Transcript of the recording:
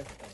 That's